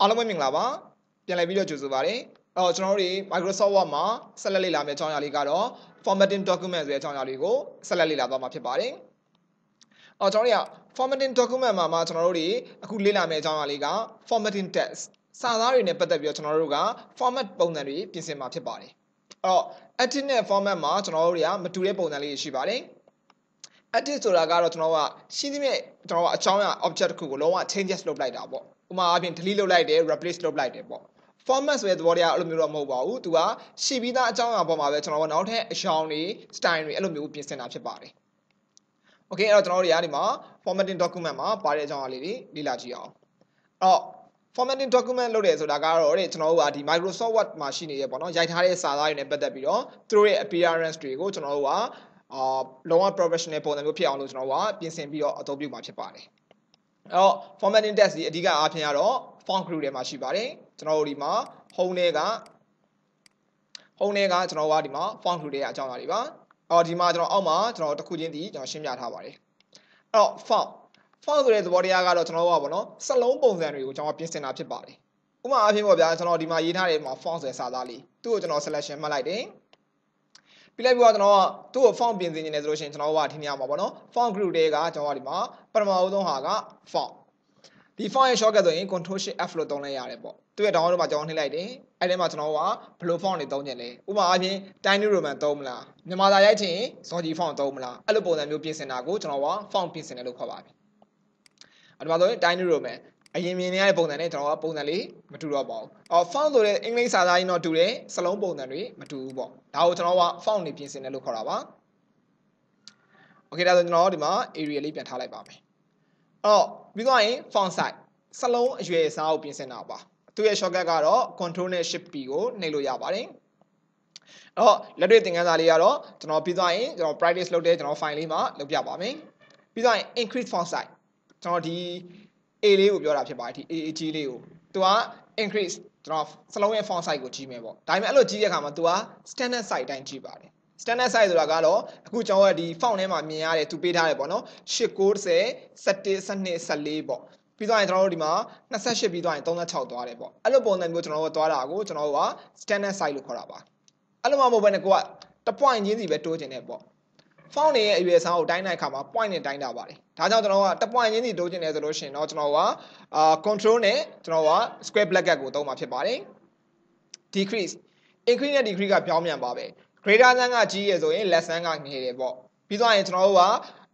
အားလုံးပဲမင်္ဂလာပါပြန်လည်ပြီးတော့ကြိုဆိုပါရစေအော်ကျွန်တော်တို့တွေ Microsoft Word မှာဆက်လက်လေ့လာမယ့်အကြောင်းအရာလေးကတော့ formatting document ဆိုတဲ့အကြောင်းအရာလေးကိုဆက်လက်လေ့လာသွားမှာဖြစ်ပါတယ်အော်ကျွန်တော်တို့က formatting document မှာမှာကျွန်တော်တို့တွေအခုလေ့လာမယ့်အကြောင်းအရာလေးက formatting text စာသားတွေနဲ့ပတ်သက်ပြီးတော့ကျွန်တော်တို့က format ပုံစံတွေပြင်ဆင်မှာဖြစ်ပါတယ်အဲ့တော့ edit နဲ့ format မှာကျွန်တော်တို့တွေကမတူတဲ့ပုံစံလေးရှိပါတယ် edit ဆိုတာကတော့ကျွန်တော်ကရှိသမျှကျွန်တော်ကအကြောင်းအရာ object တစ်ခုကိုလုံးဝ changes လုပ်လိုက်တာပေါ့ ဥပမာအပြင် delete လုပ်လိုက်တယ် replace လုပ်လိုက်တယ်ပေါ့ format ဆိုတဲ့သဘောတရားအဲ့လိုမျိုးတော့မဟုတ်ပါဘူးသူကရှိပြီးသားအကြောင်းအရာပေါ်မှာပဲကျွန်တော်ကနောက်ထပ်အရှောင်းတွေ style တွေအဲ့လိုမျိုးပြင်ဆင်တာဖြစ်ပါတယ် okay အဲ့တော့ကျွန်တော်တို့တွေကဒီမှာ formatting document မှာပါတဲ့အကြောင်းအရာလေးတွေလေ့လာကြည့်အောင်အဲ့တော့ formatting document လုပ်တယ်ဆိုတာကတော့တဲ့ကျွန်တော်တို့ကဒီ Microsoft Word မှာရှိနေရပေါ့နော်ရိုက်ထားတဲ့စာသားတွေနဲ့ပတ်သက်ပြီးတော့သူတို့ရဲ့ appearance တွေကိုကျွန်တော်တို့ကအာလုံးဝ professional ပုံစံမျိုးဖြစ်အောင်လို့ကျွန်တော်တို့ကပြင်ဆင်ပြီးတော့အသုံးပြုမှာဖြစ်ပါတယ် အဲ့တော့ formatting text ဒီအဓိကအားဖြင့်ကတော့ font group ထဲမှာရှိပါတယ်ကျွန်တော်တို့ဒီမှာ home ထဲက home ထဲကကျွန်တော်တို့ကဒီမှာ font group ထဲကအကြောင်းအရာတွေပါအော်ဒီမှာကျွန်တော်အောက်မှာကျွန်တော်တစ်ခုချင်းစီကျွန်တော်ရှင်းပြထားပါတယ်အဲ့တော့ font font ဆိုတဲ့သဘောတရားကတော့ကျွန်တော်တို့ကပေါ့နော်စလုံးပုံစံတွေကိုကျွန်တော်ပြင်ဆင်တာဖြစ်ပါတယ်ဥပမာအဖြစ်ပေါ့ဗျာကျွန်တော်ဒီမှာရေးထားတဲ့မှာ font ဆိုတဲ့စာသားလေးသူ့ကိုကျွန်တော် selection မှတ်လိုက်တယ် ပြလိုက်ပြီးတော့ကျွန်တော်ကသူ့ကို font ပြင်ဆင်နေတယ်ဆိုလို့ရှိရင်ကျွန်တော်ကဒီနေရာမှာပေါ့နော် font group တွေကကျွန်တော်ကဒီမှာပထမအဆုံးဟာက font ဒီ font ရဲ့ shortcut ဆိုရင် control shift f လို့သုံးလိုက်ရတယ်ပေါ့သူရဲ့ download မှာကျွန်တော်နှိပ်လိုက်တယ်အဲ့ဒီမှာကျွန်တော်ကဘယ်လို font တွေသုံးကြလဲဥပမာအပြင် tiny roman သုံးမလားမြန်မာစာရိုက်ချင် zoji font သုံးမလားအဲ့လိုပုံစံမျိုးပြင်ဆင်တာကိုကျွန်တော်က font ပြင်ဆင်တယ်လို့ခေါ်ပါပြီအဲ့ဒီမှာဆိုရင် tiny roman အရင်မြင်နေရတဲ့ပုံစံနဲ့ကျွန်တော်ကပုံစံလေးမတူတော့ပါဘူး။အော် font ဆိုတဲ့အင်္ဂလိပ်စာသားရင်းတော့တူတယ်။စလုံးပုံစံတွေမတူဘူးပေါ့။ဒါကိုကျွန်တော်က font နေပြင်ဆင်တယ်လို့ခေါ်တာပါ။ Okay ဒါဆိုကျွန်တော်ဒီမှာ area လေးပြန်ထားလိုက်ပါမယ်။အော်ပြီးတော့ရင် font size စလုံးအရွယ်အစားကိုပြင်ဆင်တာပါ။သူ့ရဲ့ shortcut ကတော့ control နဲ့ shift p ကိုနှိပ်လို့ရပါတယ်။အော်လက်တွေ့သင်ခန်းစာလေးကတော့ကျွန်တော်ပြီးသွားရင်ကျွန်တော် practice လုပ်တဲ့ကျွန်တော် file လေးမှာလုပ်ပြပါမယ်။ပြီးသွားရင် increase font size ကျွန်တော်ဒီ A လေးကိုပြောတာဖြစ်ပါတယ်ဒီ AAG လေးကိုသူက increase ကျွန်တော်စလုံးရဲ့ font size ကိုကြီးမယ်ပေါ့ဒါပေမဲ့အဲ့လိုကြီးတဲ့အခါမှာသူက standard size အတိုင်းကြီးပါတယ် standard size ဆိုတာကတော့အခုကျွန်တော်ကဒီ font ထဲမှာမြင်ရတယ်သူပေးထားတယ်ပေါ့နော်890 17 12 14ပေါ့ပြီးသွားရင်ကျွန်တော်တို့ဒီမှာ28ပြီးသွားရင်36သွားတယ်ပေါ့အဲ့လိုပုံစံမျိုးကျွန်တော်တို့သွားတာကိုကျွန်တော်တို့က standard size လို့ခေါ်တာပါအဲ့လိုမှမဟုတ်ဘဲနဲ့ကိုကတ point ချင်းစီပဲတိုးချင်တယ်ပေါ့ font တွေရဲ့အရွယ်အစားကိုတိုင်းတဲ့အခါမှာ point နဲ့တိုင်းတာပါတယ်ဒါကြောင့်ကျွန်တော်ကတ point ချင်းစီတိုးချင်တယ်ဆိုလို့ရှိရင်တော့ကျွန်တော်ကအာ control နဲ့ကျွန်တော်က square bracket ကိုသုံးမှာဖြစ်ပါတယ် decrease increase နဲ့ decrease ကပြောင်းပြန်ပါပဲ greater than ကကြီးရယ်ဆိုရင် less than ကငယ်တယ်ပေါ့ပြီးသွားရင်ကျွန်တော်တို့က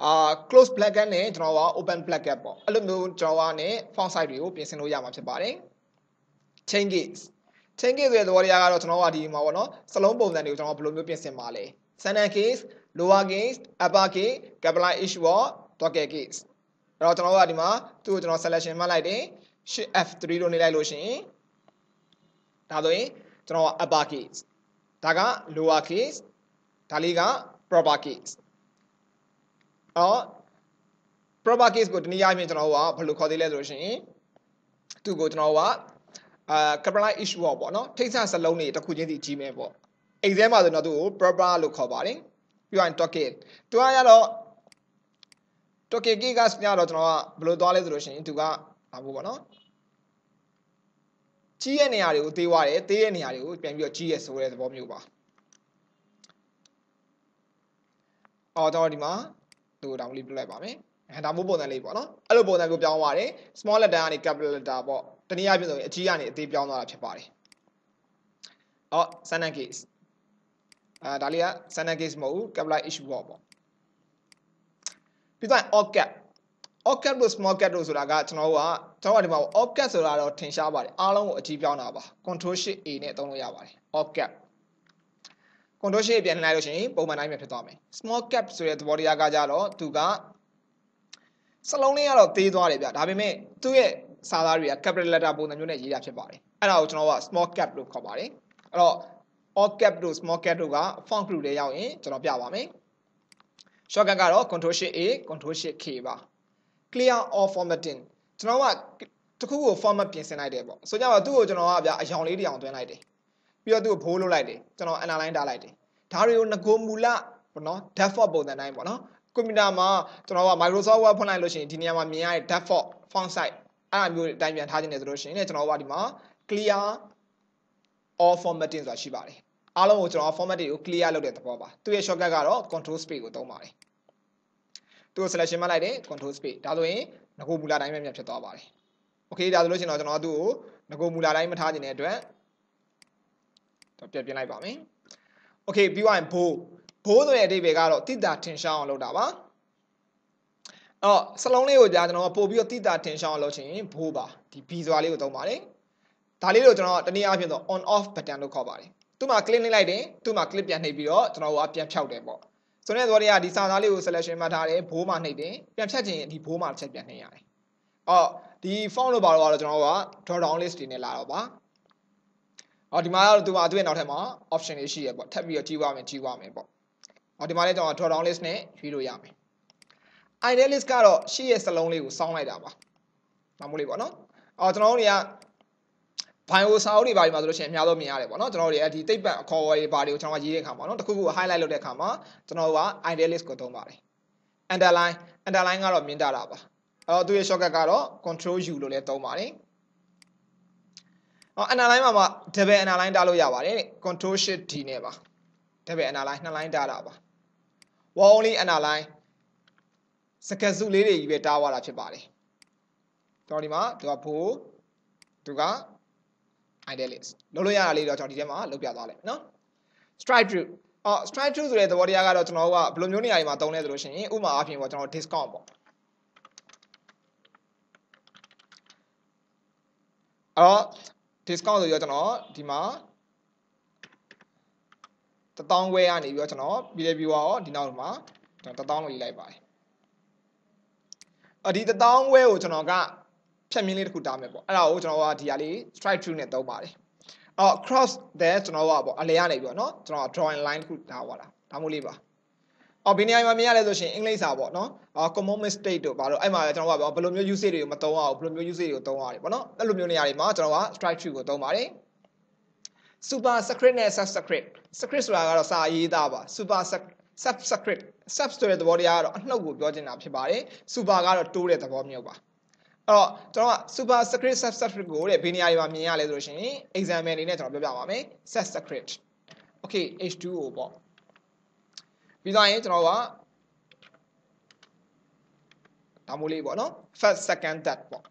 အာ close bracket နဲ့ကျွန်တော်က open bracket ပေါ့အဲ့လိုမျိုးကျွန်တော်ကနဲ့ font size တွေကိုပြင်ဆင်လို့ရမှာဖြစ်ပါတယ် chain gates chain gate ဆိုတဲ့သဘောတရားကတော့ကျွန်တော်ကဒီမှာပေါ့နော်စလုံးပုံစံတွေကိုကျွန်တော်ဘယ်လိုမျိုးပြင်ဆင်ပါလဲ standard case lower case upper case capital H word docket case အဲ့တော့ကျွန်တော်ကဒီမှာသူ့ကိုကျွန်တော် selection မှတ်လိုက်တယ် shift F3 လို့နှိပ်လိုက်လို့ရှိရင်ဒါဆိုရင်ကျွန်တော်က upper case ဒါက lower case ဒါလေးက proper case အော် proper case ကိုတနည်းအားဖြင့်ကျွန်တော်ကဘယ်လိုခေါ်သေးလဲဆိုလို့ရှိရင်သူ့ကိုကျွန်တော်ကအာ capital H word ပေါ့နော်ထိတ်ဆစလုံးတွေတစ်ခုချင်းစီကြီးမယ်ပေါ့ exam မှာဆိုတော့သူ့ကို proper လို့ခေါ်ပါတယ် ပြီးရင် tocket သူကရတော့ tocket ကညတော့ကျွန်တော်ကဘယ်လိုသွားလဲဆိုလို့ရှိရင်သူကဘာဘူးပေါ့နော်ကြီးရဲ့နေရာတွေကိုသေးသွားတယ်သေးရဲ့နေရာတွေကိုပြန်ပြီးတော့ကြီးရဲ့ဆိုတဲ့သဘောမျိုးပါအော်တော့ဒီမှာသူ့တောင်လေးပြလိုက်ပါမယ်အဲဒါမျိုးပုံစံလေးပေါ့နော်အဲ့လိုပုံစံမျိုးပြောင်းသွားတယ် small letter ကနေ capital letter ပေါ့တနည်းအားဖြင့်ဆိုရင်အကြီးကနေအသေးပြောင်းသွားတာဖြစ်ပါတယ်အော် sentence case အဲဒါလေးက sentence case မဟုတ်ဘူး capital issue ပေါ့ပေါ့ပြီးတော့ all cap all cap လို့ small cap လို့ဆိုတာကကျွန်တော်တို့ကကျွန်တော်ကဒီမှာ all cap ဆိုတာတော့ထင်ရှားပါတယ်အားလုံးကိုအကြီးပြောင်းတာပါ control shift a နဲ့သုံးလို့ရပါတယ် all cap control shift ပြန်နှိုင်းလိုက်လို့ရှိရင်ပုံမှန်တိုင်းပဲဖြစ်သွားမယ် small cap ဆိုတဲ့သဘောတရားကကြတော့သူကစလုံးလေးကတော့သေးသွားတယ်ဗျဒါပေမဲ့သူ့ရဲ့စာသားတွေက capital letter ပုံစံမျိုးနဲ့ရေးတာဖြစ်ပါတယ်အဲ့ဒါကိုကျွန်တော်က small cap လို့ခေါ်ပါတယ်အဲ့တော့ all cap တို့ small cap တို့က font group တွေရောက်ရင်ကျွန်တော်ပြပါမယ် shortcut ကတော့ control shift a control shift k ပါ clear all formatting ကျွန်တော်ကတခုကို format ပြင်ဆင်လိုက်တယ်ပေါ့ဆိုကြပါသူ့ကိုကျွန်တော်ကဗျာအယောင်လေးတစ်ယောင်သွင်းလိုက်တယ်ပြီးတော့သူ့ကိုဘိုးလုပ်လိုက်တယ်ကျွန်တော် underline ထားလိုက်တယ်ဒါတွေကိုငကိုမူလပေါ့နော် default ပုံစံတိုင်းပေါ့နော်ကွန်ပျူတာမှာကျွန်တော်က Microsoft Word ဖွင့်လိုက်လို့ရှိရင်ဒီနေရာမှာမြင်ရတဲ့ default font size အဲ့အမျိုးအတိုင်းပြန်ထားခြင်းနဲ့ဆိုလို့ရှိရင်လည်းကျွန်တော်တို့ကဒီမှာ clear all formatting ဆိုတာရှိပါတယ်အားလုံးကိုကျွန်တော် format တွေကို clear လုပ်တဲ့သဘောပါသူရဲ့ shortcut ကတော့ control space ကိုသုံးပါတယ်သူ့ကို selection မှတ်လိုက်တယ် control space ဒါဆိုရင်ငကိုမူလာတိုင်းပဲပြန်ဖြစ်သွားပါတယ် okay ဒါဆိုလို့ရှိရင်တော့ကျွန်တော်သူ့ကိုငကိုမူလာတိုင်းမထားခြင်းတဲ့အတွက်တော့ပြပြင်လိုက်ပါမယ် okay ပြီးသွားရင် bow bow ဆိုတဲ့အဓိပ္ပာယ်ကတော့တိတာထင်ရှားအောင်လုပ်တာပါအော်စလုံးလေးကိုကြာကျွန်တော်ပို့ပြီးတော့တိတာထင်ရှားအောင်လုပ်ချင်ဘိုးပါဒီ B စွာလေးကိုသုံးပါတယ် ဒါလေးကိုကျွန်တော်တနည်းအားဖြင့်ဆို on off button လို့ခေါ်ပါတယ်သူ့မှာ click နှိပ်လိုက်တယ်သူ့မှာ click ပြန်နှိပ်ပြီးတော့ကျွန်တော်ကပြန်ဖြောက်တယ်ပေါ့ဆိုတဲ့သဘောတရားဒီစာသားလေးကို selection မှာထားတယ်ဘိုးမှာနှိပ်တယ်ပြန်ဖြတ်ချင်ဒီဘိုးမှာတစ်ချက်ပြန်နှိပ်ရတယ်အော်ဒီ font လို့ပါတော့ကျွန်တော်က drop down list တွေနဲ့လာတော့ပါအော်ဒီမှာတော့သူကသူ့ရဲ့နောက်ထပ်မှာ option တွေရှိရပေါ့ထပ်ပြီးတော့ကြီးွားမယ်ကြီးွားမယ်ပေါ့အော်ဒီမှာလည်းကျွန်တော် drop down list နဲ့ရွေးလို့ရမယ် idealist ကတော့ရှေ့ရဲ့စလုံးလေးကိုစောင်းလိုက်တာပါ။ဒါမို့လေးပေါ့နော်။အော်ကျွန်တော်တို့တွေက bio စာအုပ်တွေပါဒီမှာဆိုလို့ရှိရင်အများဆုံးမြင်ရတယ်ပေါ့နော်။ကျွန်တော်တို့တွေဒီတိတ်ပတ်အခေါ်အဝေါ်တွေပါတွေကိုကျွန်တော်ကရေးတဲ့အခါမှာနော်တခုခု highlight လုပ်တဲ့အခါမှာကျွန်တော်တို့က idealist ကိုသုံးပါတယ်။ underline underline ကတော့မြင်တာတာပါ။အော်သူရဲ့ shortcut ကတော့ control U လို့လည်းသုံးပါတယ်။အော် underline မှာမှ double underline တားလို့ရပါတယ်တဲ့ control shift D နဲ့ပါ။ double underline နှစ် line တားတာပါ။ wall only underline စကတ်စုလေးတွေကြီးပဲတားသွားတာဖြစ်ပါတယ်ကျွန်တော်ဒီမှာသူကဘိုးသူက idealist လုံးလို့ရတာလေးတော့ကျွန်တော်ဒီထဲမှာလုပ်ပြသွားလိုက်မယ်နော် strike through အော် strike through ဆိုတဲ့သဘောတရားကတော့ကျွန်တော်တို့ကဘယ်လိုမျိုးနေရာတွေမှာသုံးလဲဆိုလို့ရှိရင်ဥပမာအဖြစ်ပေါ့ကျွန်တော် discount ပေါ့အော် discount ဆိုတော့ကျွန်တော်ဒီမှာတထောင်ခွဲကနေပြီးတော့ကျွန်တော်ပြည်လေ viewer ရောဒီနောက်မှာကျွန်တော်တထောင်လို့ရေးလိုက်ပါတယ်အဒီတထောင်ခွဲကိုကျွန်တော်က ဖြတ်မြင်းလေးတစ်ခုတားမယ်ပေါ့အဲ့ဒါကိုကျွန်တော်ကဒီဟာလေး strike through နဲ့သုံးပါတယ်အော် cross တဲ့ကျွန်တော်ကပေါ့အလဲရနေပြီပေါ့နော်ကျွန်တော် drawing line တစ်ခုထားပါလားဒါမို့လေးပါအော်ဒီနေရာမှာမြင်ရလဲဆိုရှင်အင်္ဂလိပ်စာပေါ့နော်အော် common mistake တို့ဘာလို့အဲ့မှာကျွန်တော်ကဘယ်လိုမျိုး usage တွေကိုမသုံးအောင်ဘယ်လိုမျိုး usage တွေကိုသုံးရတယ်ပေါ့နော်အဲ့လိုမျိုးနေရာတွေမှာကျွန်တော်က strike through ကိုသုံးပါတယ် super script နဲ့ sub script script ဆိုတာကတော့စာရေးသားပါ super sub script sub ဆိုတဲ့သဘောတရားကတော့အနှုတ်ကိုပြောချင်တာဖြစ်ပါတယ် super ကတော့တိုးတဲ့သဘောမျိုးပါအဲ့ တော့ကျွန်တော်က super script sub script ကိုတဲ့ဘယ်နေရာတွေမှာမြင်ရလဲဆိုလို့ရှိရင် example အနေနဲ့ကျွန်တော်ပြောပြပါမယ် sub script okay h2o ပေါ့ပြီးသွားရင်ကျွန်တော်ကဒါမို့လေးပေါ့နော် first second that ပေါ့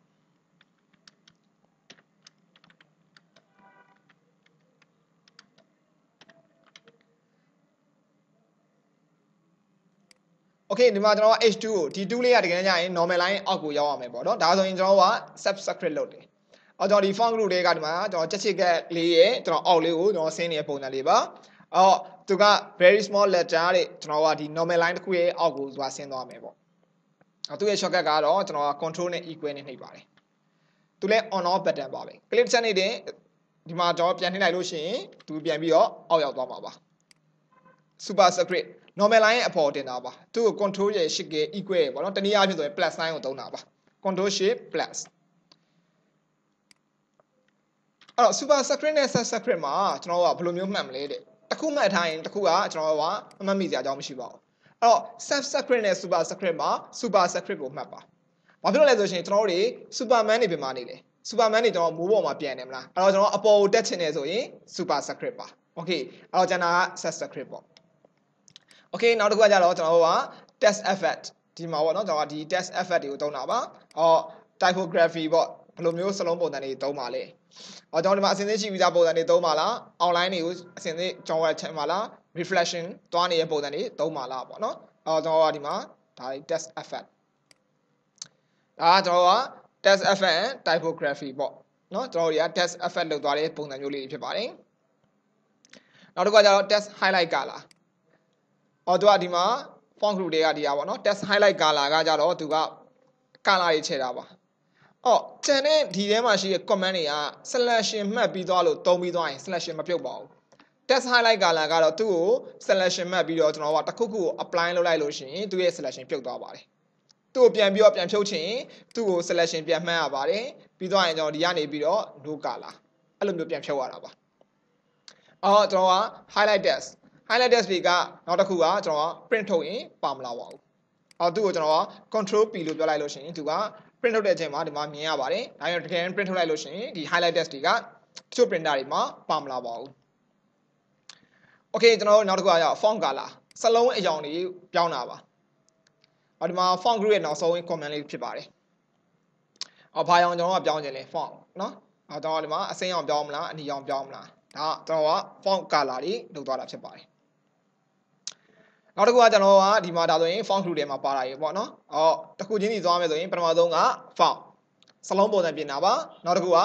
okay ဒီမှာကျွန်တော်က h2 ကိုဒီ2လေးကတကယ်ကြရင် normal line အောက်ကိုရောက်အောင်မယ်ပေါ့နော်ဒါဆိုရင်ကျွန်တော်က sub script လုပ်တယ်အော်ကျွန်တော်ဒီ font group လေးကဒီမှာကျွန်တော်ချက်ချစ်ကက်လေးရဲ့ကျွန်တော်အောက်လေးကိုကျွန်တော်ဆင်းနေတဲ့ပုံစံလေးပါအော်သူက very small letter တဲ့ကျွန်တော်ကဒီ normal line တစ်ခုရဲ့အောက်ကိုသွားဆင်းသွားမယ်ပေါ့အော်သူရဲ့ shortcut ကတော့ကျွန်တော်က control နဲ့ equal နဲ့နှိပ်ပါတယ်သူလည်း on off button ပါပဲ click ချက်နေတဲ့ဒီမှာကျွန်တော်ပြန်နှိပ်လိုက်လို့ရှိရင်သူပြန်ပြီးတော့အောက်ရောက်သွားမှာပါ super script normal line ရဲ့အပေါ်တင်တာပါသူ့ကို control ရဲ့ shift ရဲ့ equal ရဲ့ပေါ့နော်တနည်းအားဖြင့်ဆိုရင် plus sign ကိုသုံးတာပါ control shift plus အဲ့တော့ super script နဲ့ sub script မှာကျွန်တော်ကဘယ်လိုမျိုးမှတ်မလဲတဲ့တစ်ခုမှတ်ထားရင်တစ်ခုကကျွန်တော်ကမမှတ်မိစရာအကြောင်းမရှိပါဘူးအဲ့တော့ sub script နဲ့ super script မှာ super script ကိုမှတ်ပါဘာဖြစ်လို့လဲဆိုရှင်ကျွန်တော်တို့တွေ superman တွေပြင်မာနေတယ် superman တွေကျွန်တော်မိုးပေါ်မှာပြန်တယ်မလားအဲ့တော့ကျွန်တော်အပေါ်ကိုတက်ချင်တယ်ဆိုရင် super script ပါ okay အဲ့တော့ကျန်တာက sub script ပေါ့ okay နောက်တစ်ခုကကြတော့ကျွန်တော်တို့က test effect ဒီမှာပေါ့နော်ကျွန်တော်ကဒီ test effect တွေကိုသုံးတာပါအော် typography ပေါ့ဘယ်လိုမျိုးစလုံးပုံစံတွေသုံးပါလဲအော်ကျွန်တော်ဒီမှာအစင်းစင်းရှိပြီးသားပုံစံတွေသုံးပါလား online တွေကိုအစင်းစင်းကျွန်တော်ကချက်ပါလား reflection သွားနေတဲ့ပုံစံတွေသုံးပါလားပေါ့နော်အော်ကျွန်တော်ကဒီမှာဒါ test effect ဒါကကျွန်တော်က test effect and typography ပေါ့နော်ကျွန်တော်တို့တွေက test effect လုပ်သွားတဲ့ပုံစံမျိုးလေးတွေဖြစ်ပါတယ်နောက်တစ်ခုကကျတော့ test highlight color အော်သူကဒီမှာ font group တွေကဒီဟာပေါ့နော် test highlight color ကကြတော့သူက color တွေခြေတာပါအော်ကျန်တဲ့ဒီထဲမှာရှိတဲ့ comment တွေက selection မှတ်ပြီးသွားလို့တုံးပြီးသွားရင် selection မပြုတ်ပါဘူး test highlight color ကတော့သူ့ကို selection မှတ်ပြီးတော့ကျွန်တော်ကတစ်ခုခုကို apply လုပ်လိုက်လို့ရှိရင်သူ့ရဲ့ selection ပြုတ်သွားပါတယ်သူ့ကိုပြန်ပြီးတော့ပြန်ဖြုတ်ချင်သူ့ကို selection ပြန်မှတ်ရပါတယ်ပြီးသွားရင်ကျွန်တော်ဒီကနေပြီးတော့ no color အဲ့လိုမျိုးပြန်ဖြုတ်ရတာပါအော်ကျွန်တော်က highlight test highlighter speed ကနောက်တစ်ခုကကျွန်တော်က print ထုတ်ရင်ပါမလာပါဘူးအော်သူ့ကိုကျွန်တော်က control p လို့ပြောလိုက်လို့ရှိရင်သူက print ထုတ်တဲ့အချိန်မှာဒီမှာမြင်ရပါတယ်ဒါကြောင့်တကယ် print ထုတ်လိုက်လို့ရှိရင်ဒီ highlighter speed ကတချို့ printer တွေမှာပါမလာပါဘူး okay ကျွန်တော်တို့နောက်တစ်ခုကရ font color စလုံးအရောင်တွေပြောင်းတာပါအော်ဒီမှာ font group ရဲ့နောက်ဆုံး comment လေးဖြစ်ပါတယ်အော်ဘာအောင်ကျွန်တော်ကပြောင်းခြင်းလဲ font နော်အော်ကျွန်တော်ဒီမှာအစိမ်းအောင်ပြောင်းမလားအနီအောင်ပြောင်းမလားဒါကျွန်တော်က font color တွေလုပ်သွားတာဖြစ်ပါတယ် နောက်တစ်ခုကကျွန်တော်ကဒီမှာဒါဆိုရင် font group ထဲမှာပါတာရေပေါ့နော်။အော်တစ်ခုချင်းစီသွားမယ်ဆိုရင်ပထမဆုံးက font စလုံးပုံစံပြင်တာပါ။နောက်တစ်ခုက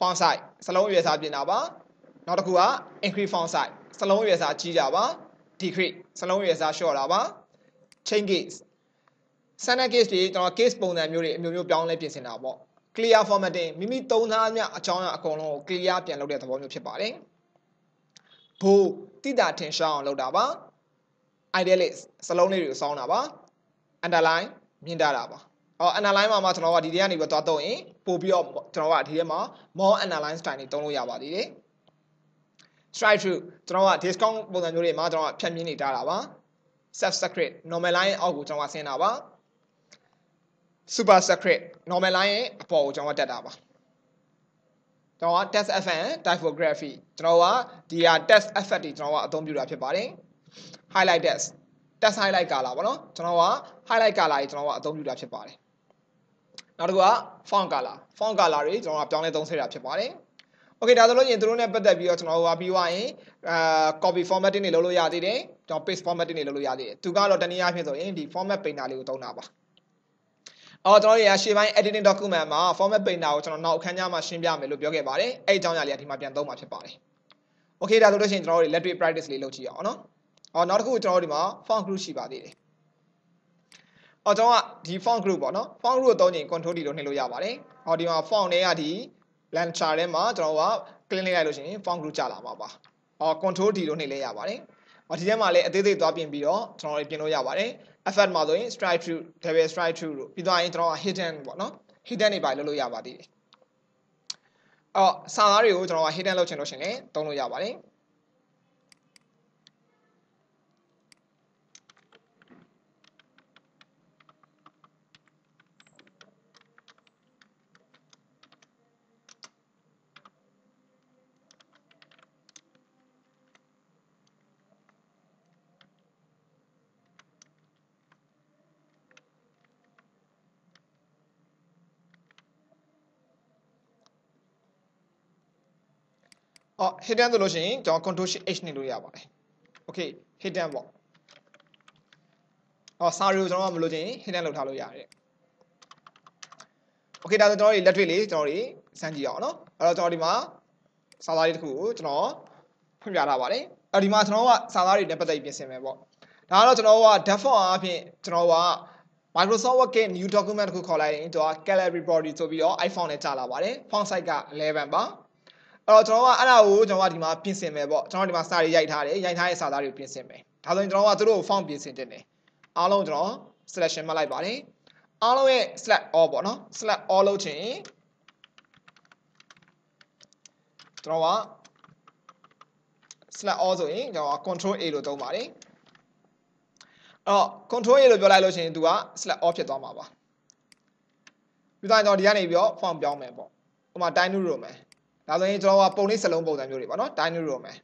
font size စလုံးရွယ်စားပြင်တာပါ။နောက်တစ်ခုက increase font size စလုံးရွယ်စားကြီးကြပါ။ decrease စလုံးရွယ်စား short တာပါ။ change case standard case တွေကျွန်တော် case ပုံစံမျိုးတွေအမျိုးမျိုးပြောင်းလဲပြင်ဆင်တာပေါ့။ clear formatting မိမိသုံးထားမြအကြောင်းအကုန်လုံးကို clear ပြန်လုပ်တဲ့သဘောမျိုးဖြစ်ပါတယ်။ဘို့တိတာထင်ရှားအောင်လုပ်တာပါ။ idealist စလုံးလေးတွေကိုစောင်းတာပါ underline မြင်တာတာပါအော် underline မှာမှကျွန်တော်ကဒီထဲကနေပြီးတော့တော့ရင်ပို့ပြီးတော့ကျွန်တော်ကဒီထဲမှာ more underline style တွေတုံးလို့ရပါသေးတယ် strike through ကျွန်တော်က discount ပုံစံမျိုးတွေမှာကျွန်တော်ကဖြတ်မြင်နေထားတာပါ self secret normal line အောက်ကိုကျွန်တော်ကဆင်းတာပါ super secret normal line ရဲ့အပေါ်ကိုကျွန်တော်ကတက်တာပါကျွန်တော်က test fn typography ကျွန်တော်ကဒီဟာ test effect တွေကျွန်တော်ကအသုံးပြုတာဖြစ်ပါတယ် highlight test test highlight color ပေါ့နော်ကျွန်တော်က highlight color ကြီးကျွန်တော်ကအသုံးပြုတာဖြစ်ပါတယ်နောက်တစ်ခုက font color font color တွေကျွန်တော်ကပြောင်းလဲသုံးဆွဲတာဖြစ်ပါတယ် okay ဒါဆိုလို့ရင်တို့နဲ့ပတ်သက်ပြီးတော့ကျွန်တော်တို့ကပြီးသွားရင်အာ copy formatting တွေလုပ်လို့ရသေးတယ်ကျွန်တော် paste formatting တွေလုပ်လို့ရသေးတယ်သူကတော့တနည်းအားဖြင့်ဆိုရင်ဒီ format painter လေးကိုသုံးတာပါအော်ကျွန်တော်တို့ရရှေ့ပိုင်း editing document မှာ format painter ကိုကျွန်တော်နောက်အခန်းကျမှရှင်းပြမယ်လို့ပြောခဲ့ပါတယ်အဲ့အကြောင်းအရာလေးကဒီမှာပြန်သုံးမှာဖြစ်ပါတယ် okay ဒါဆိုလို့ရှိရင်ကျွန်တော်တို့လက်တွေ့ practice လေးလုပ်ကြည့်အောင်နော် အော်နောက်တစ်ခုကျွန်တော်တို့ဒီမှာ font group ရှိပါသေးတယ်အော်ကျွန်တော်ကဒီ font group ပေါ့နော် font group ကိုသုံးရင် control D လို့နှိပ်လို့ရပါတယ်အော်ဒီမှာ font တွေကဒီ launcher ထဲမှာကျွန်တော်က click လိုက်လို့ရှိရင် font group ကျလာမှာပါအော် control D လို့နှိပ်လဲရပါတယ်အော်ဒီထဲမှာလည်းအသေးသေးသွားပြင်ပြီးတော့ကျွန်တော်တို့ပြင်လို့ရပါတယ် effect မှာဆိုရင် strike through double strike through လို့ပြီးသွားရင်ကျွန်တော်က hidden ပေါ့နော် hidden တွေပါလုပ်လို့ရပါသေးတယ်အော်စာသားတွေကိုကျွန်တော်က hidden လုပ်ချင်လို့ရှိရင်လည်းသုံးလို့ရပါတယ် အော် hidden ဆိုလို့ရှိရင်ကျွန်တော် control shift h နဲ့လို့ရပါတယ် okay hidden ပေါ့အော်စာရီကိုကျွန်တော်ကမလို့ချင်း hidden လုပ်ထားလို့ရတယ် okay ဒါဆိုကျွန်တော်တို့လက်တွေ့လေးကျွန်တော်တို့စမ်းကြည့်အောင်နော်အဲ့တော့ကျွန်တော်ဒီမှာစာသားလေးတစ်ခုကိုကျွန်တော်ဖွင့်ပြထားပါတယ်အဲ့ဒီမှာကျွန်တော်ကစာသားတွေနဲ့ပတ်သက်ပြီးပြင်ဆင်မယ်ပေါ့ဒါကတော့ကျွန်တော်က default အဖြစ်ကျွန်တော်က Microsoft Word ရဲ့ new document တစ်ခုခေါ်လိုက်ရင်သူက Calibri body ဆိုပြီးတော့ iPhone နဲ့ကြာလာပါတယ် font size က11ပါ အဲ့တော့ကျွန်တော်ကအဲ့ဒါကိုကျွန်တော်ကဒီမှာပြင်ဆင်မယ်ပေါ့ကျွန်တော်ဒီမှာစာတွေရိုက်ထားတယ်ရိုက်ထားတဲ့စာသားတွေကိုပြင်ဆင်မယ်ဒါဆိုရင်ကျွန်တော်ကသူတို့ကို font ပြင်ဆင်တင်တယ်အားလုံးကျွန်တော် selection မှတ်လိုက်ပါတယ်အားလုံးရဲ့ select all ပေါ့နော် select all လုပ်ချင်ကျွန်တော်က select all ဆိုရင်ကျွန်တော်က control A လို့သုံးပါတယ်အဲ့တော့ control A လို့ပြောလိုက်လို့ရှိရင်သူက select all ဖြစ်သွားမှာပါပြီးတော့ကျွန်တော်ဒီကနေပြီးတော့ font ပြောင်းမယ်ပေါ့ဥပမာ tiny roman ဒါဆိုရင်ကျွန်တော်ကပုံလေးစလုံးပုံစံမျိုးတွေပေါ့နော် tiny roman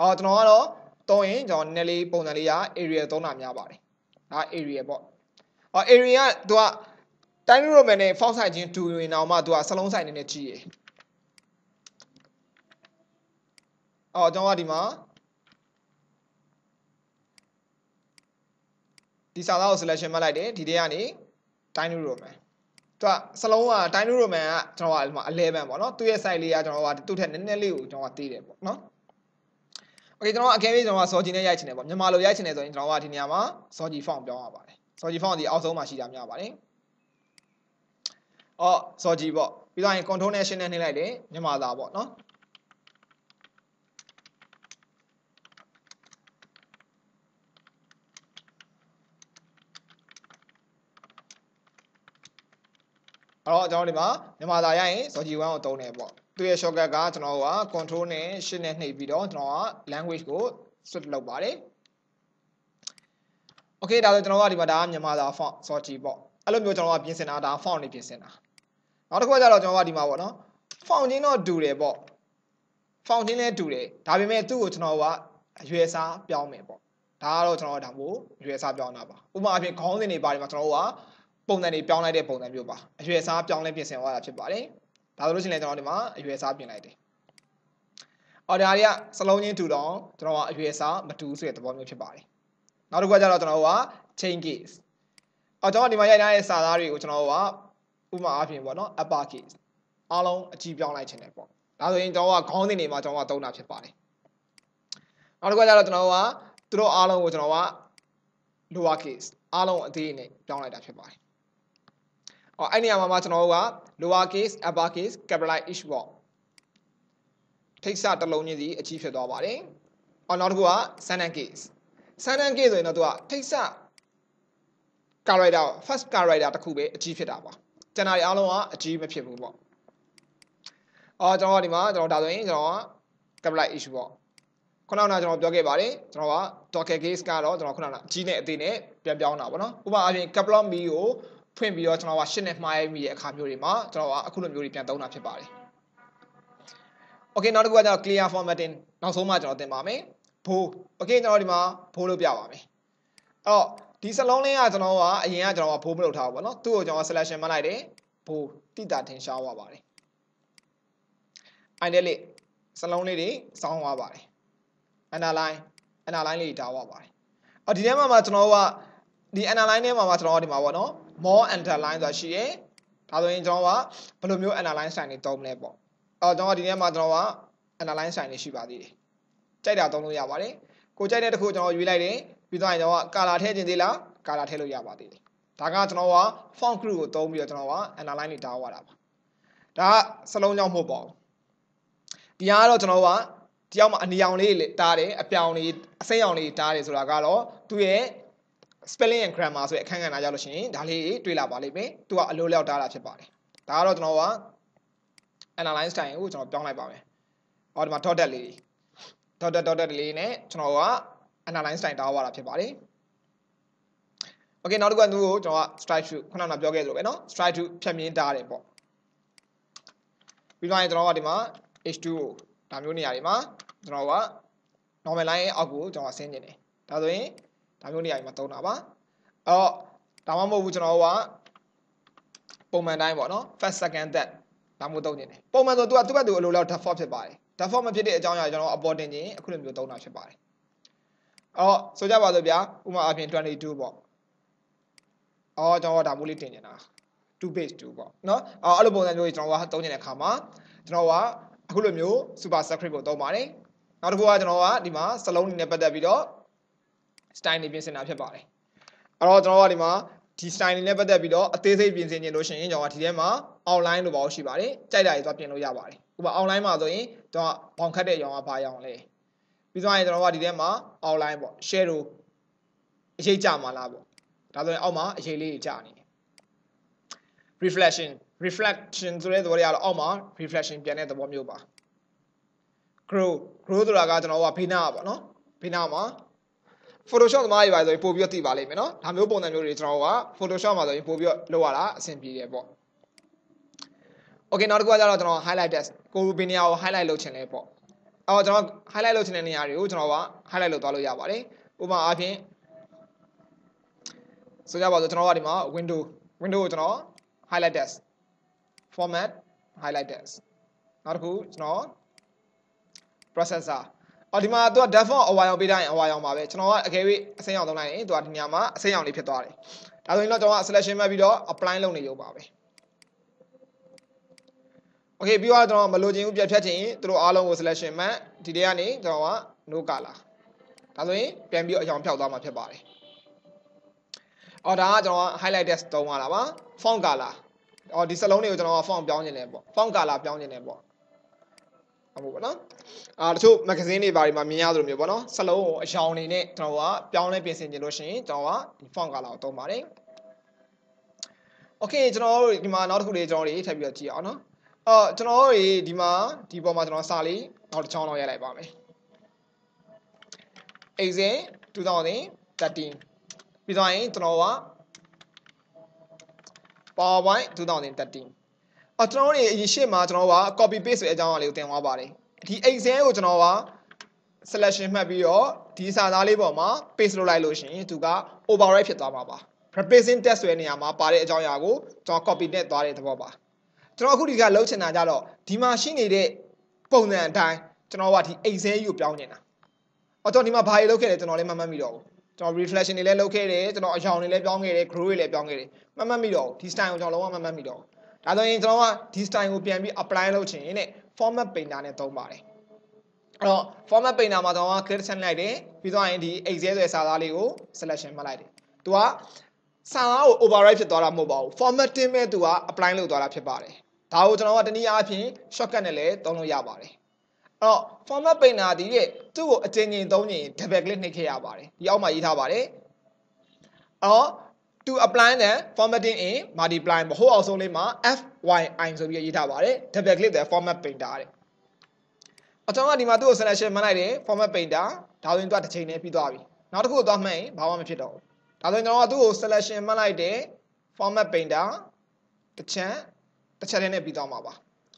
အော်ကျွန်တော်ကတော့သုံးရင်ကျွန်တော်နည်းလေးပုံစံလေးက area သုံးတာများပါတယ်ဒါ area ပေါ့အော် area ကသူက tiny roman နဲ့ font size ချင်းတူရင်တော့မှသူကစလုံး size နည်းနည်းကြီးရယ်အော်ကျွန်တော်ကဒီမှာဒီစာသားကို selection မှတ်လိုက်တယ်ဒီထဲကနေ tiny roman သူကစလုံးက tiny roman ကကျွန်တော်ကဒီမှာ11ပေါ့နော်သူ့ရဲ့ size လေးကကျွန်တော်ကသူ့ထက်နည်းနည်းလေးကိုကျွန်တော်ကသေးတယ်ပေါ့နော်โอเคကျွန်တော်အကယ်၍ကျွန်တော်ကစောဂျီနဲ့ရိုက်ချင်တယ်ပေါ့မြန်မာလိုရိုက်ချင်တယ်ဆိုရင်ကျွန်တော်ကဒီနေရာမှာစောဂျီ font ပြောင်းရပါတယ်စောဂျီ font ဒီအောက်ဆုံးမှာရှိတာများပါတယ်အော်စောဂျီပေါ့ပြီးတော့ရင် control နဲ့ shift နဲ့နှိပ်လိုက်တယ်မြန်မာသာပေါ့နော် အဲ့တော့ကျွန်တော်ဒီမှာမြန်မာသာရရင် Zoji 1ကိုသုံးတယ်ပေါ့သူရဲ့ shortcut ကကျွန်တော်က control နဲ့ shift နဲ့နှိပ်ပြီးတော့ကျွန်တော်က language ကို switch လုပ်ပါတယ် okay ဒါဆိုကျွန်တော်ကဒီမှာဒါကမြန်မာသာ font Zoji ပေါ့အဲ့လိုမျိုးကျွန်တော်ကပြင်ဆင်တာဒါ font နေပြင်ဆင်တာနောက်တစ်ခုကကျတော့ကျွန်တော်ကဒီမှာပေါ့နော် font ချင်းတော့တူတယ်ပေါ့ font ချင်းလည်းတူတယ်ဒါပေမဲ့သူ့ကိုကျွန်တော်ကအရွယ်အစားပြောင်းမယ်ပေါ့ဒါကတော့ကျွန်တော်ဒါမို့အရွယ်အစားပြောင်းတာပါဥပမာအဖြစ်ခေါင်းစဉ်တွေပါတယ်မှာကျွန်တော်တို့က ပုံစံတွေပြောင်းလိုက်တဲ့ပုံစံမျိုးပါအရွယ်အစားပြောင်းလဲပြင်ဆင်သွားတာဖြစ်ပါတယ်ဒါဆိုလို့ရှိရင်ကျွန်တော်ဒီမှာအရွယ်အစားပြင်လိုက်တယ်အော်ဒါတွေကစလုံးချင်းတူတော့ကျွန်တော်ကအရွယ်အစားမတူဆိုတဲ့သဘောမျိုးဖြစ်ပါတယ်နောက်တစ်ခုကကျတော့ကျွန်တော်က chain case အော်ကျွန်တော်ဒီမှာရိုက်ထားတဲ့စာသားတွေကိုကျွန်တော်ကဥပမာအဖြစ်ပေါ့နော် upper case အားလုံးအကြည့်ပြောင်းလိုက်ခြင်းတယ်ပေါ့ဒါဆိုရင်ကျွန်တော်ကခေါင်းစဉ်တွေမှာကျွန်တော်ကသုံးတာဖြစ်ပါတယ်နောက်တစ်ခုကကျတော့ကျွန်တော်ကသူတို့အားလုံးကိုကျွန်တော်က lower case အားလုံးအသေးနဲ့ပြောင်းလိုက်တာဖြစ်ပါတယ်။ အော်အဲ့နေရာမှာမှကျွန်တော်တို့က lower case upper case capitalize each word ထိပ်စတစ်လုံးချင်းစီအကြီးဖြစ်သွားပါတယ်။အော်နောက်တစ်ခုက sentence case sentence case ဆိုရင်တော့သူကထိပ်စ character first character တစ်ခုပဲအကြီးဖြစ်တာပါ။ကျန်တာတွေအားလုံးကအကြီးမဖြစ်ဘူးပေါ့။အော်ကျွန်တော်ဒီမှာကျွန်တော်ဒါဆိုရင်ကျွန်တော်က capitalize each word ခုနကကျွန်တော်ပြောခဲ့ပါတယ်ကျွန်တော်က docker case ကတော့ကျွန်တော်ခုနကအကြီးနဲ့အသေးနဲ့ပြန်ပြောင်းတာပေါ့နော်ဥပမာအပြင် couple of me ကို ဖွင့်ပြီးတော့ကျွန်တော်ကရှင်းနဲ့မှားမိတဲ့အခါမျိုးတွေမှာကျွန်တော်ကအခုလိုမျိုးတွေပြန်သုံးတာဖြစ်ပါတယ် Okay နောက်တစ်ခုကကျွန်တော် clear formatting နောက်ဆုံးမှကျွန်တော်သင်ပါမယ်ဘိုး Okay ကျွန်တော်ဒီမှာဘိုးလို့ပြပါမယ်အဲ့တော့ဒီစလုံးလင်းကကျွန်တော်ကအရင်ကကျွန်တော်ကဘိုးမလုပ်ထားဘူးပေါ့နော်သူ့ကိုကျွန်တော် selection မှတ်လိုက်တယ်ဘိုးတိတာထင်ရှားသွားပါတယ် ideally စလုံးလေးတွေစောင်းသွားပါတယ် underline underline လေးထားပါပါတယ်။အော်ဒီထဲမှာမှာကျွန်တော်ကဒီ underline ထဲမှာမှာကျွန်တော်ဒီမှာပေါ့နော် more underline ဆိုတာရှိတယ်။ဒါဆိုရင်ကျွန်တော်ကဘယ်လိုမျိုး underline style တွေသုံးမလဲပေါ့။အော်ကျွန်တော်ဒီထဲမှာကျွန်တော်က underline style တွေရှိပါသေးတယ်။ကြိုက်တာသုံးလို့ရပါတယ်။ကိုကြိုက်တဲ့တစ်ခုကျွန်တော်ရွေးလိုက်တယ်။ပြီးတော့ကျွန်တော်က color ထည့်ခြင်းသေးလား color ထည့်လို့ရပါသေးတယ်။ဒါကကျွန်တော်က font group ကိုသုံးပြီးတော့ကျွန်တော်က underline တွေတားသွားတာပါ။ဒါကစလုံးကြောင့်မဟုတ်ပါဘူး။ဒီကတော့ကျွန်တော်ကတယောက်မှအနီအောင်လေးတားတယ်အပြောင်လေးအစိမ်းအောင်လေးတားတယ်ဆိုတာကတော့သူ့ရဲ့ spelling and grammar ဆိုတဲ့အခန်းကဏ္ဍရောက်လို့ရှိရင်ဒါလေးတွေ့လာပါလိမ့်မယ်သူကအလိုလျောက်တားတာဖြစ်ပါတယ်ဒါကတော့ကျွန်တော်က analyze style ကိုကျွန်တော်ပြောင်းလိုက်ပါမယ်ဟောဒီမှာ dot လေး dot dot dot လေးနဲ့ကျွန်တော်က analyze style တားသွားတာဖြစ်ပါတယ် Okay နောက်တစ်ခုကသူ့ကိုကျွန်တော်က strike through ခုနကပြောခဲ့သလိုပဲเนาะ strike through ဖြတ်မြင်တားတယ်ပေါ့ပြီးတော့ကျွန်တော်ကဒီမှာ h2 ကိုဒါမျိုးနေရာတွေမှာကျွန်တော်က normal line ရဲ့အောက်ကိုကျွန်တော်ဆင်းနေတယ်ဒါဆိုရင် ဒါမျိုးနေရာတွေမှာသုံးတာပါအဲ့တော့ဒါမှမဟုတ်ဘူးကျွန်တော်ကပုံမှန်တိုင်းပေါ့နော် first second that ဒါမျိုးသုံးနေတယ်ပုံမှန်ဆိုသူကသူ့ဘက်သူအလိုလောက် default ဖြစ်ပါတယ် default မဖြစ်တဲ့အကြောင်းအရာကျွန်တော်အပေါ်တင်ခြင်းအခုလိုမျိုးသုံးတာဖြစ်ပါတယ်အော်ဆိုကြပါစို့ဗျာဥပမာအပြင်22ပေါ့အော်ကျွန်တော်ဒါမျိုးလေးတင်နေတာ2 page 2ပေါ့နော်အော်အဲ့လိုပုံစံမျိုးကြီးကျွန်တော်ကသုံးနေတဲ့အခါမှာကျွန်တော်ကအခုလိုမျိုး super script ကိုသုံးပါတယ်နောက်တစ်ခုကကျွန်တော်ကဒီမှာစလုံးတွေနဲ့ပတ်သက်ပြီးတော့ style တွေပြင်ဆင်တာဖြစ်ပါတယ်အဲ့တော့ကျွန်တော်ကဒီမှာဒီ style တွေနဲ့ပတ်သက်ပြီးတော့အသေးစိတ်ပြင်ဆင်ခြင်းလို့ရှိရင်ကျွန်တော်ကဒီထဲမှာ outline လို့ပါလို့ရှိပါတယ်ကြိုက်တာတွေသွားပြင်လို့ရပါတယ်ဥပမာ outline မှာဆိုရင်ကျွန်တော်ဘောင်ခတ်တဲ့ရောင်ကဘာရောင်လဲပြီးသွားရင်ကျွန်တော်ကဒီထဲမှာ outline ပေါ့ shadow အရေးကြမှာလားပေါ့ဒါဆိုရင်အောက်မှာအရေးလေးကြီးကြနေတယ် reflection reflection ဆိုတဲ့သဘောတရားတော့အောက်မှာ reflection ပြန်တဲ့သဘောမျိုးပါ grow grow ဆိုတာကကျွန်တော်ကဘေးနားပါเนาะဘေးနားမှာ Photoshop သမားတွေပါဆိုရင်ပို့ပြီးတော့သိပါလိမ့်မယ်နော်ဒါမျိုးပုံစံမျိုးတွေကျွန်တော်က Photoshop မှာဆိုရင်ပို့ပြီးတော့လုပ်ရတာအဆင်ပြေတယ်ပေါ့ Okay နောက်တစ်ခုကကျတော့ကျွန်တော် highlight text ကိုရူပီနီယာကို highlight လုပ်ချင်လဲပေါ့အော်ကျွန်တော် highlight လုပ်ချင်တဲ့နေရာတွေကိုကျွန်တော်က highlight လုပ်သွားလို့ရပါတယ်ဥပမာအားဖြင့်ဆိုကြပါစို့ကျွန်တော်ကဒီမှာ window window ကိုကျွန်တော် highlight text format highlight text နောက်တစ်ခုကျွန်တော် processor အော်ဒီမှာသူက default အဝါရောင်ပေးထားရင်အဝါရောင်ပါပဲကျွန်တော်ကအကယ်၍အစိမ်းရောင်သုံးလိုက်ရင်သူကဒီနေရာမှာအစိမ်းရောင်လေးဖြစ်သွားတယ်ဒါဆိုရင်တော့ကျွန်တော်က selection မှတ်ပြီးတော့ apply လုပ်နေရုံပါပဲ Okay ပြီးတော့ကျွန်တော်မလိုချင်ဘူးပြတ်ဖြတ်ချင်ရင်သူတို့အားလုံးကို selection မှတ်ဒီထဲကနေကျွန်တော်က no color ဒါဆိုရင်ပြန်ပြီးအရောင်ဖြောက်သွားမှာဖြစ်ပါတယ်အော်ဒါကကျွန်တော်က highlight test သုံးရတာပါ font color အော်ဒီစလုံးတွေကိုကျွန်တော်က font ပြောင်းနေတယ်ပေါ့ font color ပြောင်းနေတယ်ပေါ့ အမှုပေါ့နော်အာတချို့ magazine တွေဘာတွေမှာမြင်ရသလိုမျိုးပေါ့နော်စလုံးကိုအရောင်နေနဲ့ကျွန်တော်ကပြောင်းလဲပြင်ဆင်ကြလို့ရှိရင်ကျွန်တော်ကဒီ font color ကိုသုံးပါတယ် Okay ကျွန်တော်တို့ဒီမှာနောက်တစ်ခုလေးကျွန်တော်တို့ထပ်ပြီးတော့ကြည့်အောင်နော်အော်ကျွန်တော်တို့ဒီမှာဒီပေါ်မှာကျွန်တော်စာလေးနောက်တစ်ချောင်းလောက်ရိုက်လိုက်ပါမယ် exam 2013ပြီးတော့ရင်ကျွန်တော်က PowerPoint 2013 အော်ကျွန်တော်တို့အရင်ရှေ့မှာကျွန်တော်က copy paste ဆိုတဲ့အကြောင်းအရာလေးကိုသင်သွားပါတယ်ဒီ Excel ကိုကျွန်တော်က selection မှတ်ပြီးတော့ဒီစာသားလေးပေါ်မှာ paste လုပ်လိုက်လို့ရှိရင်သူက override ဖြစ်သွားမှာပါ replacing text ဆိုတဲ့နေရာမှာပါတဲ့အကြောင်းအရာကိုကျွန်တော် copy နဲ့သွားတဲ့သဘောပါကျွန်တော်အခုဒီကလှုပ်ချင်တာကြတော့ဒီမှာရှိနေတဲ့ပုံစံအတိုင်းကျွန်တော်ကဒီ Excel ကိုပြောင်းနေတာအော်ကျွန်တော်ဒီမှာဘာတွေလုပ်ခဲ့လဲကျွန်တော်လည်းမမှတ်မိတော့ဘူးကျွန်တော် reflection တွေလည်းလုပ်ခဲ့တယ်ကျွန်တော်အယောင်တွေလည်းပြောင်းခဲ့တယ် grow တွေလည်းပြောင်းခဲ့တယ်မမှတ်မိတော့ဘူးဒီ style ကိုကျွန်တော်လုံးဝမမှတ်မိတော့ဘူး ဒါဆိုရင်ကျွန်တော်ကဒီ style ကိုပြန်ပြီး apply လုပ်ချင်ရင်တဲ့ format painter နဲ့သုံးပါတယ်အဲ့တော့ format painter မှာကျွန်တော်က click ဆက်လိုက်တယ်ပြီးတော့ရင်ဒီ excel ဆိုတဲ့စာသားလေးကို selection မှတ်လိုက်တယ်သူကစာသားကို override ဖြစ်သွားတာမဟုတ်ပါဘူး formatting ပဲသူက apply လုပ်သွားတာဖြစ်ပါတယ်ဒါကိုကျွန်တော်ကတနည်းအားဖြင့် shortcut နဲ့လည်းသုံးလို့ရပါတယ်အဲ့တော့ format painter ဒီရဲ့သူ့ကိုအကျဉ်းချင်းသုံးရင် double click နှိပ်ခဲ့ရပါတယ်ဒီအောက်မှာရေးထားပါတယ်အဲ့တော့ to apply the formatting in multiply မဟုတ်အောင်ဆုံးလေးမှာ FYI ဆိုပြီးရေးထားပါတယ် double click the format painter တဲ့အကြောင်းကဒီမှာသူ့ကို selection မှတ်လိုက်တယ် format painter ဒါဆိုရင်သူကတစ်ချိန်နဲ့ပြီးသွားပြီနောက်တစ်ခုသွားမှတ်ရင်ဘာမှမဖြစ်တော့ဘူးဒါဆိုရင်ကျွန်တော်ကသူ့ကို selection မှတ်လိုက်တယ် format painter တစ်ချက်တစ်ချက်နဲ့ပြီးသွားမှာပါ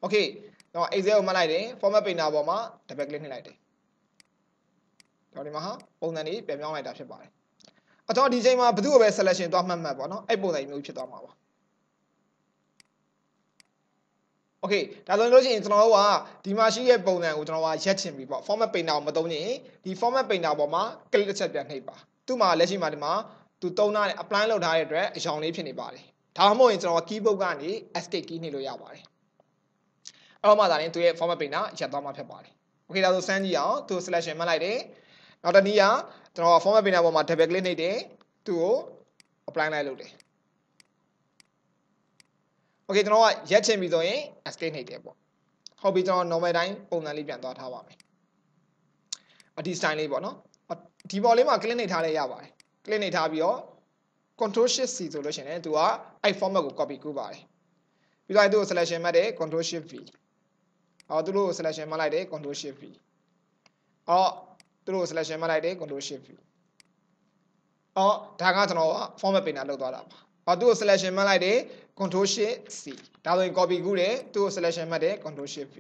okay တော့ excel ကိုမှတ်လိုက်တယ် format painter ပေါ်မှာ double click နှိပ်လိုက်တယ်တော့ဒီမှာဟာပုံစံလေးပြန်ပြောင်းလိုက်တာဖြစ်ပါတယ် အတော့ဒီချိန်မှာဘယ်သူ့ကိုပဲ selection သွားမှတ်မှတ်ပေါ့နော်အဲ့ပုံစံမျိုးဖြစ်သွားမှာပါโอเคဒါဆိုလို့ရှိရင်ကျွန်တော်တို့ကဒီမှာရှိတဲ့ပုံစံကိုကျွန်တော်ကရက်ချင်ပြီပေါ့ format painter ကိုမသုံးရင်ဒီ format painter ပေါ်မှာ click တစ်ချက်ပြန်နှိပ်ပါသူ့မှာလက်ရှိမှာဒီမှာသူသုံးထားတဲ့ apply လုပ်ထားတဲ့အတွက်အရောင်လေးဖြစ်နေပါတယ်ဒါမှမဟုတ်ရင်ကျွန်တော် keyboard ကနေ escape key နှိပ်လို့ရပါတယ်အဲ့တော့မှသာရင်သူရဲ့ format painter ရက်သွားမှာဖြစ်ပါတယ်โอเคဒါဆိုစမ်းကြည့်အောင်သူ selection မှတ်လိုက်တယ် နောက်တစ်နည်းကကျွန်တော် format painter ပေါ်မှာ double click နှိပ်တယ်သူ့ကို apply လိုက်လုပ်တယ်โอเคကျွန်တော်ကရက်ချင်ပြီဆိုရင် escape နှိပ်တယ်ပေါ့ဟုတ်ပြီကျွန်တော် normal တိုင်းပုံစံလေးပြန်သွားထားပါမယ်အဒီ style လေးပေါ့နော်ဒီပေါ်လေးမှာ click နှိပ်ထားလဲရပါတယ် click နှိပ်ထားပြီးတော့ control shift c ဆိုလို့ရှိရင်သူကအဲ့ format ကို copy ကူးပါတယ်ပြီးတော့သူ့ကို selection မှတ်တယ် control shift v အော်သူတို့ကို selection မှတ်လိုက်တယ် control shift v အော် သူတို့ကို selection မှတ်လိုက်တယ် control shift v အော်ဒါကကျွန်တော်က format painter လောက်သွားတာပါအော်သူ့ကို selection မှတ်လိုက်တယ် control shift c ဒါဆိုရင် copy ကူးတယ်သူ့ကို selection မှတ်တယ် control shift v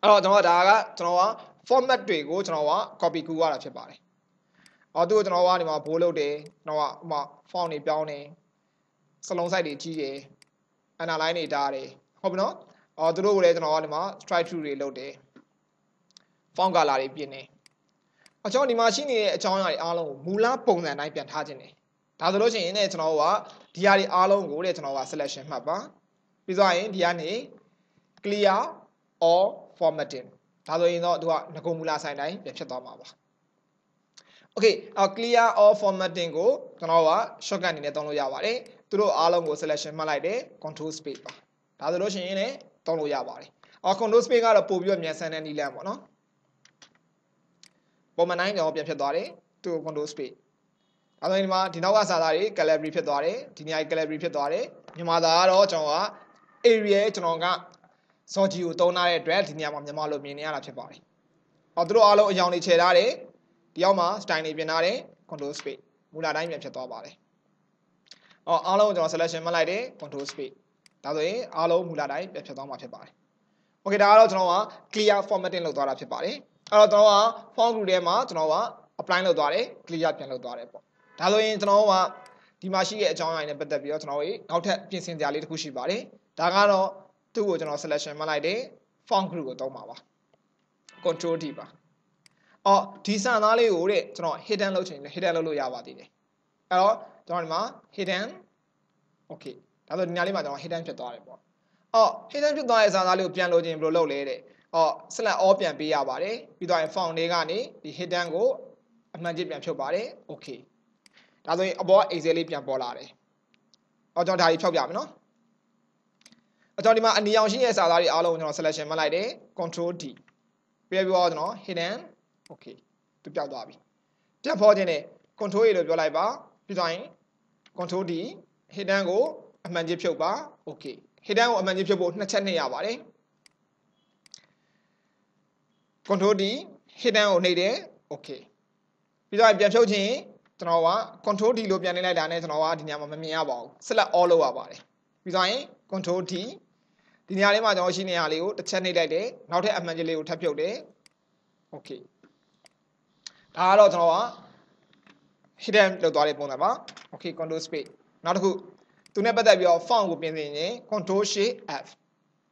အဲ့တော့ကျွန်တော်ဒါကကျွန်တော်က format တွေကိုကျွန်တော်က copy ကူးရတာဖြစ်ပါတယ်အော်သူ့ကိုကျွန်တော်ကဒီမှာဘိုးလုပ်တယ်ကျွန်တော်ကဟိုမှာ font တွေပြောင်းတယ်စလုံး site တွေကြီးတယ် underline တွေတားတယ်ဟုတ်ပြီနော်အော်သူတို့ကိုလည်းကျွန်တော်ကဒီမှာ strike through တွေလုပ်တယ် font color တွေပြင်တယ် အကြောင်းဒီမှာရှိနေတဲ့အကြောင်းအရာတွေအားလုံးကိုမူလပုံစံတိုင်းပြန်ထားခြင်းတယ်ဒါဆိုလို့ရှိရင်လည်းကျွန်တော်တို့ကဒီဟာတွေအားလုံးကိုတဲ့ကျွန်တော်က selection မှတ်ပါပြီးသွားရင်ဒီကနေ clear or formatting ဒါဆိုရင်တော့သူကငကုံမူလဆိုင်တိုင်းပြန်ဖြစ်သွားမှာပါ Okay အော် clear or formatting ကိုကျွန်တော်က shortcut အနေနဲ့သုံးလို့ရပါတယ်သူတို့အားလုံးကို selection မှတ်လိုက်တယ် control space ပါဒါဆိုလို့ရှိရင်လည်းသုံးလို့ရပါတယ်အော် control space ကတော့ပို့ပြီးတော့မြန်ဆန်တဲ့နည်းလမ်းပေါ့နော် ပုံမှန်တိုင်းကျွန်တော်ပြန်ဖြစ်သွားတယ်သူ့ကို control space အဲဒါဒီမှာဒီနောက်ကစာသားတွေ calibri ဖြစ်သွားတယ်ဒီနေရာ calibri ဖြစ်သွားတယ်မြန်မာသားကတော့ကျွန်တော်က area ကျွန်တော်ကစောကြီးကိုတုံးထားတဲ့အတွက်ဒီနေရာမှာမြန်မာလိုမြင်နေရတာဖြစ်ပါတယ်။အော်သူတို့အားလုံးအယောင်တွေခြေထားတယ်ဒီအောက်မှာ style တွေပြင်ထားတယ် control space မူလတိုင်းပြန်ဖြစ်သွားပါတယ်။အော်အားလုံးကိုကျွန်တော် selection မှတ်လိုက်တယ် control space ဒါဆိုရင်အားလုံးမူလတိုင်းပြန်ဖြစ်သွားမှာဖြစ်ပါတယ်။ Okay ဒါကတော့ကျွန်တော်က clear formatting လုပ်သွားတာဖြစ်ပါတယ်။ အဲ့တော့ကျွန်တော်က font group ထဲမှာကျွန်တော်က apply လုပ်သွားတယ် clear ပြန်လုပ်သွားတယ်ပေါ့။ဒါဆိုရင်ကျွန်တော်ကဒီမှာရှိတဲ့အကြောင်းအရာတွေနဲ့ပတ်သက်ပြီးတော့ကျွန်တော်တို့နောက်ထပ်ပြင်ဆင်စရာလေးတစ်ခုရှိပါတယ်။ဒါကတော့သူ့ကိုကျွန်တော် selection မှတ်လိုက်တယ် font group ကိုသုံးပါပါ control D ပါအော်ဒီစံသားလေးကိုတဲ့ကျွန်တော် hidden လုပ်ချင်တယ် hidden လုပ်လို့ရပါသေးတယ်အဲ့တော့ကျွန်တော်ဒီမှာ hidden okay ဒါဆိုဒီညလေးမှာကျွန်တော် hidden ဖြစ်သွားတယ်ပေါ့အော် hidden ဖြစ်သွားတဲ့စံသားလေးကိုပြန်လို့ချင်းဘယ်လိုလုပ်လဲတဲ့ အော် select all ပြန်ပေးရပါတယ်ပြီးတော့ font လေးကနေဒီ hidden ကိုအမှန်ကြီးပြန်ဖြုတ်ပါတယ် okay ဒါဆိုရင်အပေါ် excel လေးပြန်ပေါ်လာတယ်အော်ကျွန်တော်ဒါကြီးဖြုတ်ပြမယ်နော်အကြောင်းဒီမှာအနီအောင်ရှိတဲ့စာသားတွေအားလုံးကိုကျွန်တော် selection မှတ်လိုက်တယ် control D ပြီးပြီးတော့ကျွန်တော် hidden okay သူပြောက်သွားပြီတက်ဖော်ခြင်းနဲ့ control A လို့ပြောလိုက်ပါပြီးသွားရင် control D hidden ကိုအမှန်ကြီးဖြုတ်ပါ okay hidden ကိုအမှန်ကြီးဖြုတ်ဖို့နှစ်ချက်နှိပ်ရပါတယ် control D hidden ကိုနှိပ်တယ် okay ပြီးတော့ပြန်ဖြုတ်ခြင်းကျွန်တော်က control D လို့ပြန်နှိပ်လိုက်တာနဲ့ကျွန်တော်ကဒီညမှာမမြင်ရပါဘူး select all လုပ်ရပါတယ်ပြီးသွားရင် control T ဒီနေရာလေးမှာကျွန်တော်ရှိနေရလေးကိုတစ်ချက်နှိပ်လိုက်တယ်နောက်ထပ်အမှန်ကြီးလေးကိုထပ်ဖြုတ်တယ် okay ဒါကတော့ကျွန်တော်က hidden လောက်သွားတဲ့ပုံစံပါ okay control space နောက်တစ်ခုသူနဲ့ပတ်သက်ပြီးတော့ font ကိုပြင်ဆင်ရင် control shift f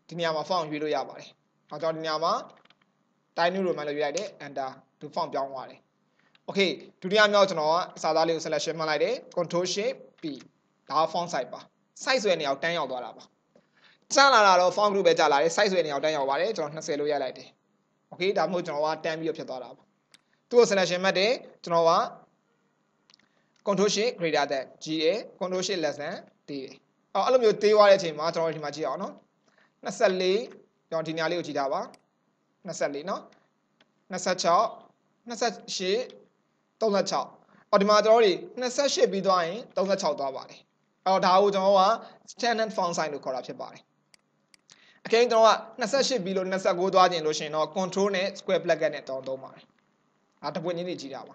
ဒီနေရာမှာ font ရွေးလို့ရပါတယ်နောက်ကျွန် တော်ဒီနေရာမှာ time new roman လို့ရွေးလိုက်တယ် enter သူ font ပြောင်းသွားတယ် okay ဒုတိယမြောက်ကျွန်တော်ကအစာသားလေးကို selection မှတ်လိုက်တယ် control shift p ဒါက font size ပါ size ဆိုတဲ့နေရာကိုတန်းရောက်သွားတာပါကျန်လာတာတော့ font group ပဲကြာလာတယ် size ဆိုတဲ့နေရာကိုတန်းရောက်ပါတယ်ကျွန်တော်20လို့ရိုက်လိုက်တယ် okay ဒါမှမဟုတ်ကျွန်တော်ကတန်းပြီးတော့ဖြစ်သွားတာပါသူ့ကို selection မှတ်တယ်ကျွန်တော်က control shift greater than g ရယ် control shift less than d ရယ်အော်အဲ့လိုမျိုးတေးသွားတဲ့အချိန်မှာကျွန်တော်ဒီမှာကြည့်အောင်နော်24ကျွန်တော်ဒီနေရာလေးကိုကြည့်တာပါ24 နော်26 28 36အော်ဒီမှာကျွန်တော်တို့28ပြီးသွားရင်36သွားပါတယ်အော်ဒါကိုကျွန်တော်က standard font size လို့ခေါ်တာဖြစ်ပါတယ်အကင်းကျွန်တော်က28ပြီးလို့29သွားခြင်းလို့ရှင်တော့ control နဲ့ square bracket နဲ့တောင်းသုံးပါတယ်ဒါတပွင့်ချင်းတွေကြည့်တာပါ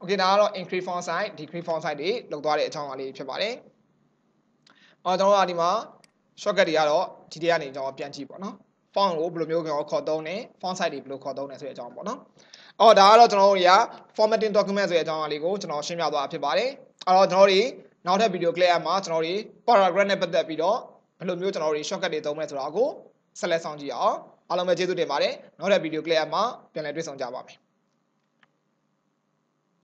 okay ဒါကတော့ increase font size decrease font size တွေလောက်သွားတဲ့အကြောင်းအရာလေးဖြစ်ပါတယ်အော်ကျွန်တော်ကဒီမှာ shortcut တွေကတော့ဒီတွေကနေကျွန်တော်ပြန်ကြည့်ပေါ့နော် font ကိုဘယ်လိုမျိုးကျွန်တော်ခေါ်သုံးတယ် font size တွေဘယ်လိုခေါ်သုံးတယ်ဆိုတဲ့အကြောင်းပေါ့နော်အော်ဒါကတော့ကျွန်တော်တို့တွေက formatting document ဆိုတဲ့အကြောင်းအရာလေးကိုကျွန်တော်ရှင်းပြသွားတာဖြစ်ပါတယ်အဲ့တော့ကျွန်တော်တို့နောက်ထပ်ဗီဒီယို clip မှာကျွန်တော်တို့ paragraph နဲ့ပတ်သက်ပြီးတော့ဘယ်လိုမျိုးကျွန်တော်တို့ shortcut တွေသုံးမလဲဆိုတာကိုဆက်လက်ဆောင်ကြည့်အောင်အားလုံးပဲကျေးဇူးတင်ပါတယ်နောက်ထပ်ဗီဒီယို clip မှာပြန်လည်တွေ့ဆုံကြပါမယ်